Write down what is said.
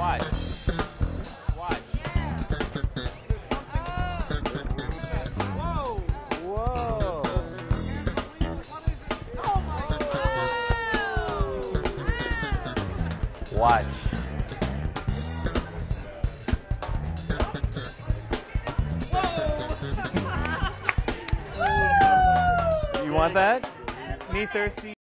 Watch. Watch. Whoa! Whoa. Watch. You want that? Me thirsty?